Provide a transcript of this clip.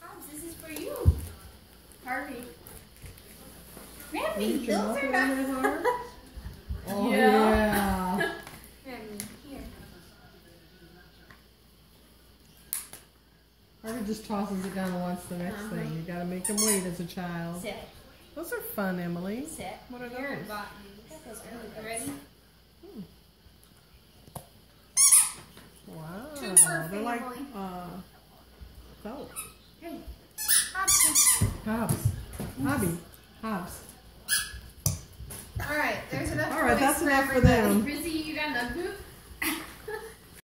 Hobbs, this is for you. Harvey. Mammy, those are not. Oh, Yeah. yeah. Mammy, here. Harvey just tosses it down and wants the next Uh-huh. thing. You gotta make him wait as a child. Sit. Those are fun, Emily. Sit. What are Here, those? got these. Those are you ready? Wow. Two for They're like uh felt. Hey. Hobbs. Hobbs. Hobby. Hobbs. All right, there's enough. All right, that's enough for them.